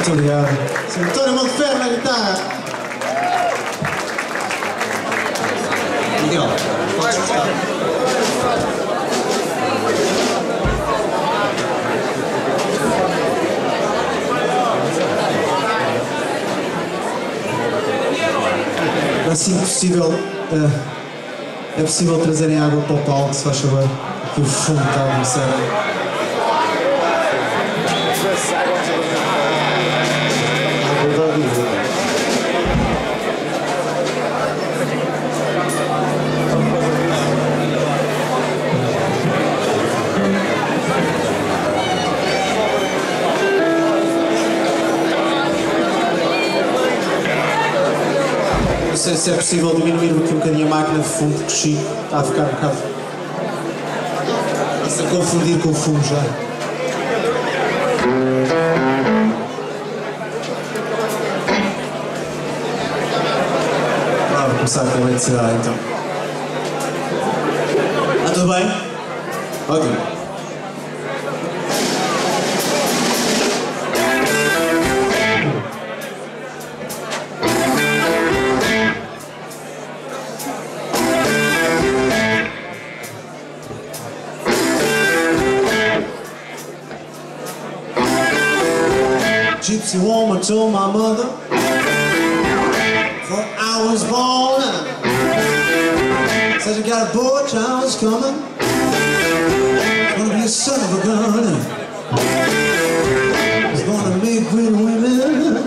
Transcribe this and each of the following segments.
Muito obrigado. Sr. António Monteferro na guitarra. Miguel, podes gostar. Assim que possível, eh, é possível trazerem água para o palco, se faz favor. Que o fundo está a começar. Sei se é possível diminuir aqui um bocadinho a máquina de fundo, que o Chico está a ficar um bocado. Está-se a confundir com o fumo já. Ah, vou começar com a eletricidade então. Está tudo bem? Ótimo. Gypsy woman told my mother For I was born Said you got a boy child's coming. Gonna be a son of a gun. He's gonna make great women.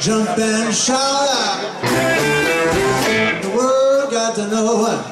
Jump and shout out. The world got to know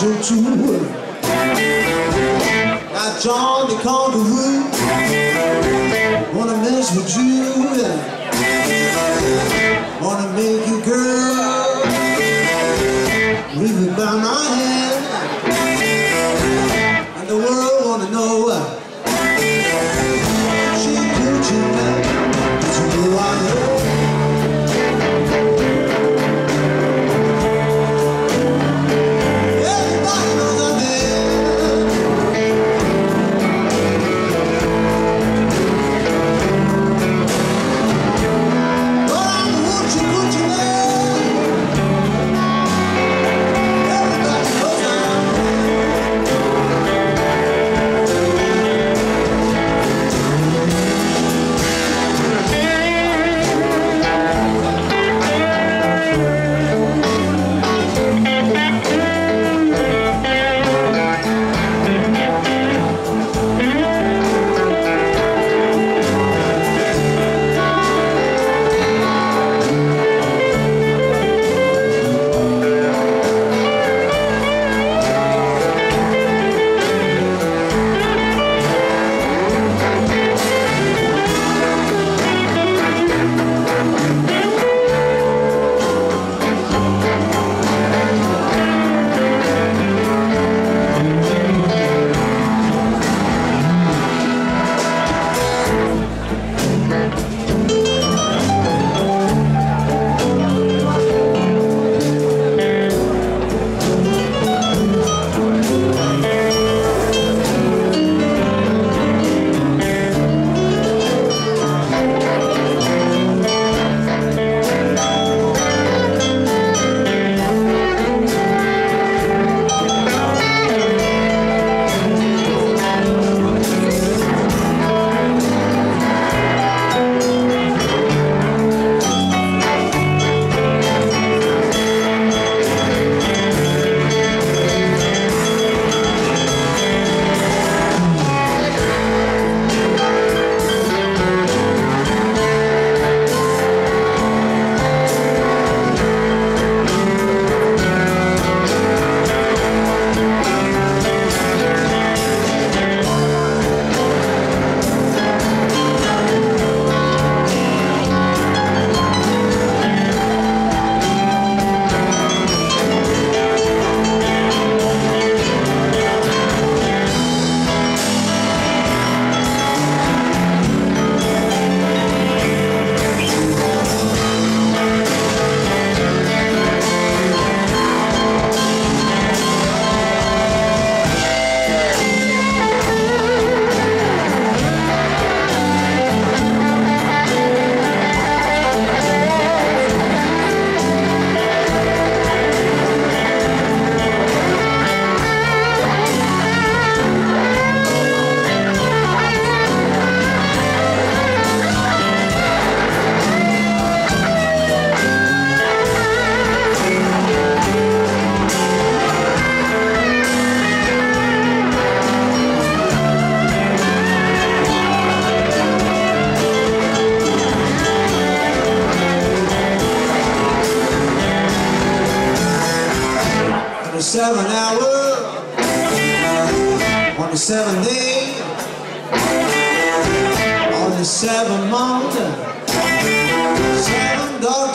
Joe too. Now John, the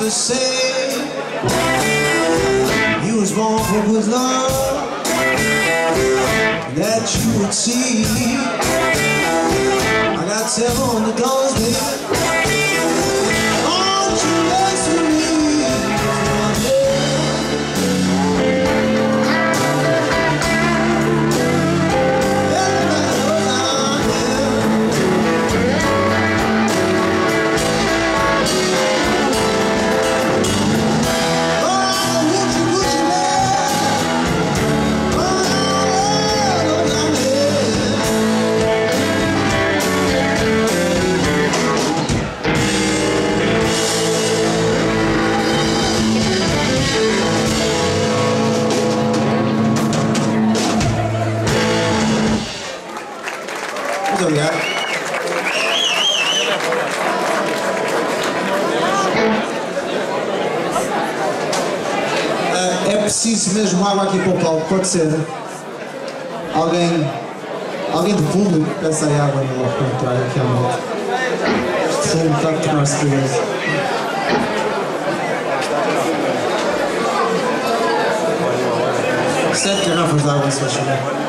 doctors say you was born for good love that you would see. I got seven on the doors, baby. Preciso mesmo água aqui para o palco, pode ser? Alguém, alguém do público peça aí água no ao contrário aqui à volta. Sou um bocado de tornar-se perigoso. Sete garrafas de água, se faz favor.